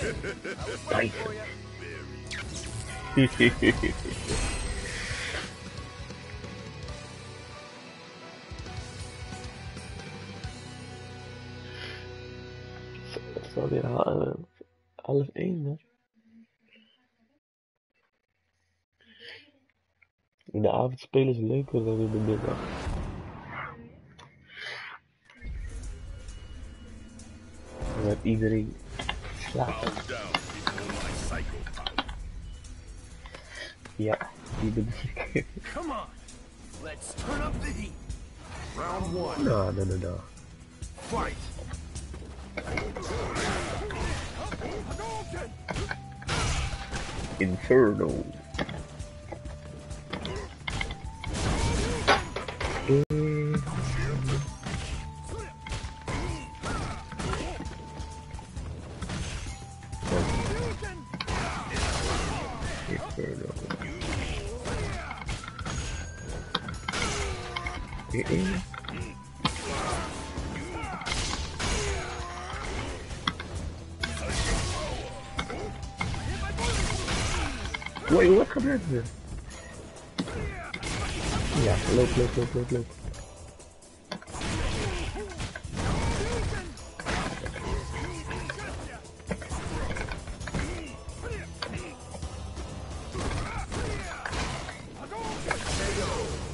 Bison. Het is alweer half, half één, man. In de avond spelen is leuker dan in de middag. Heeft iedereen slapen. Calm down before my psycho power. Ja, die bedoel ik. Come on, let's turn up the heat. Round one, Nou, nou, nou, nou. fight. Inferno. Wait, wat gebeurt er? Ja, loop, loop, loop, loop, loop. Oei,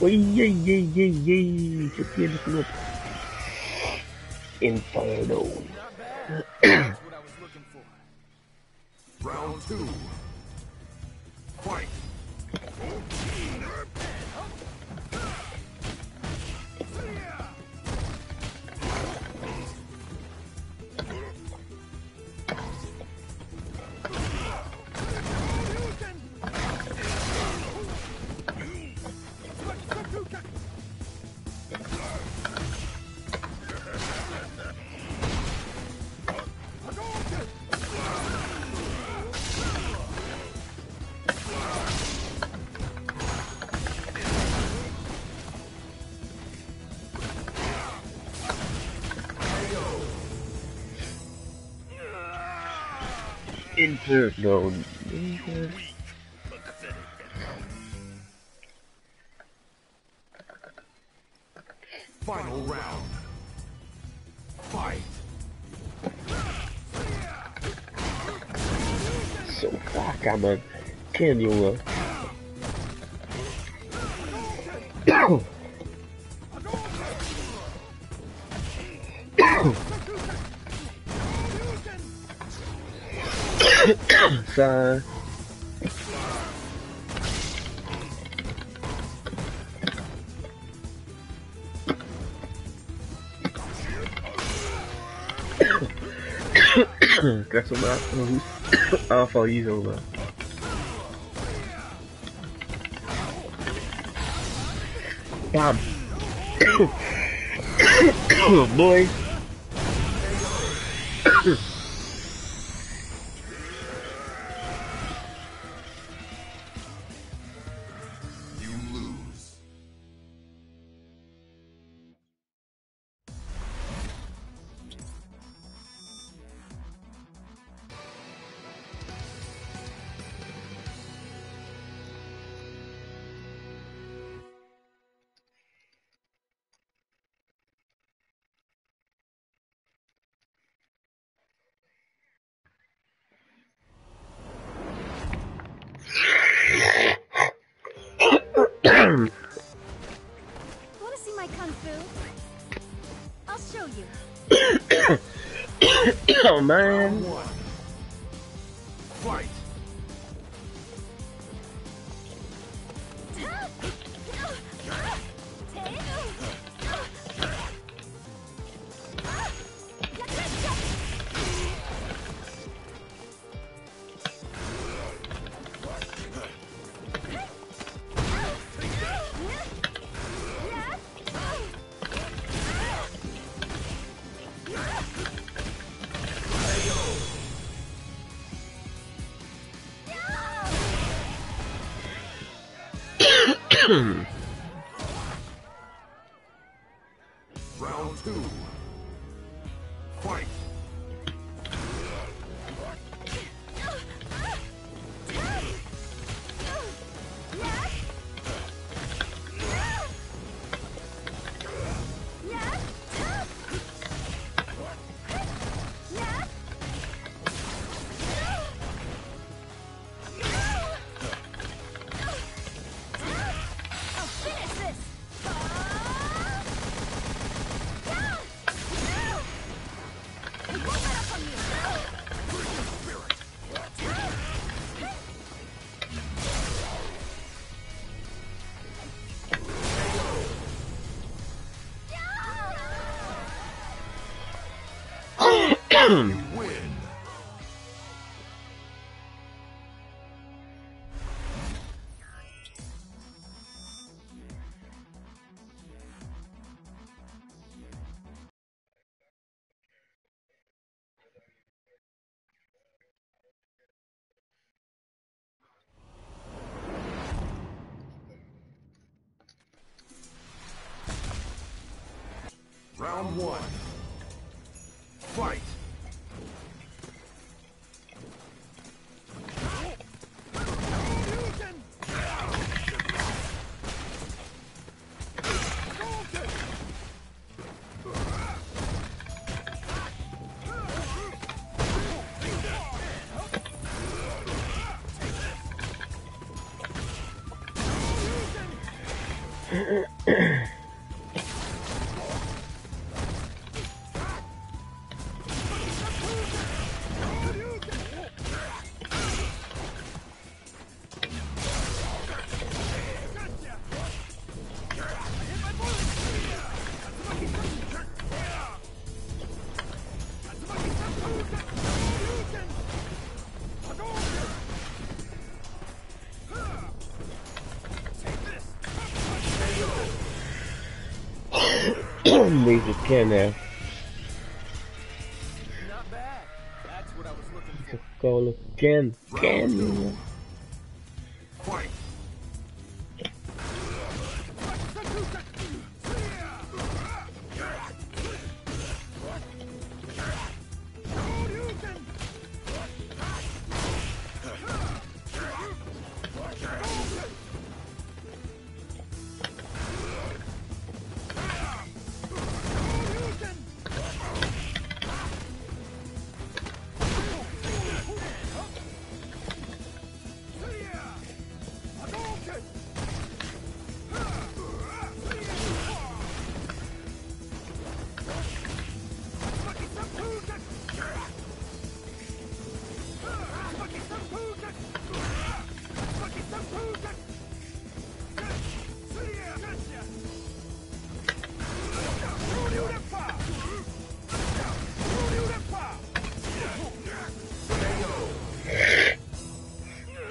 jee, jee, jee. Verkeerde knop. Inferno. Round two, Inferno. Final round, fight. Zo vaak aan mijn ken, jongen. Sa. Krijg zomaar een hoest- aanval hier zomaar. Bam. Want to see my kung fu? I'll show you. oh man. One, Round two, fight. Round one. Fight. Laser cannon. Not bad. That's what I was looking for. Call again. Again.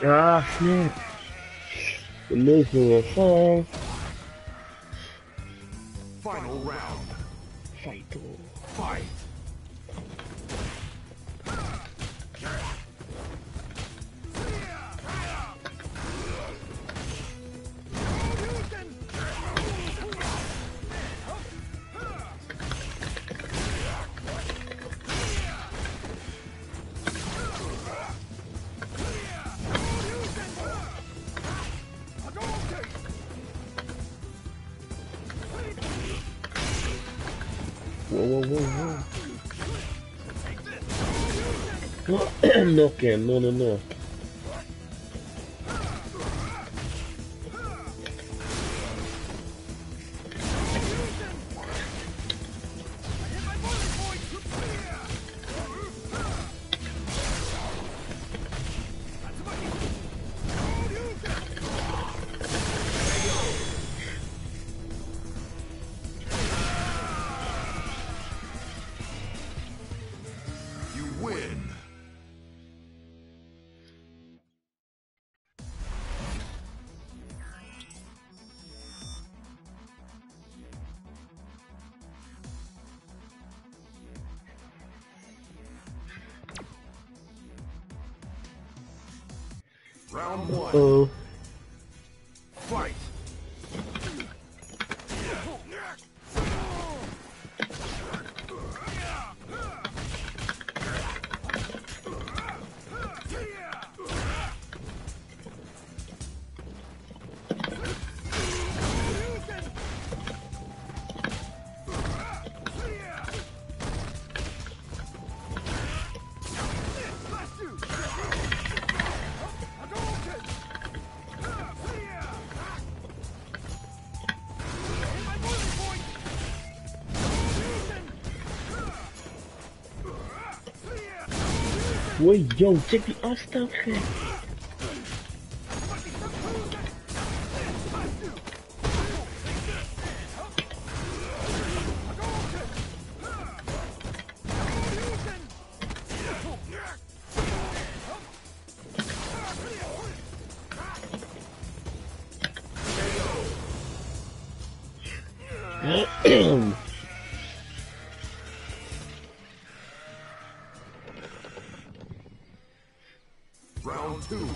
Ah, snap. We're missing a song. Final round. Fight. Fight. Whoa, whoa, whoa, no. No, no, no. Win. Round one. Oh. Wait, yo, check the off stuff here. Round two.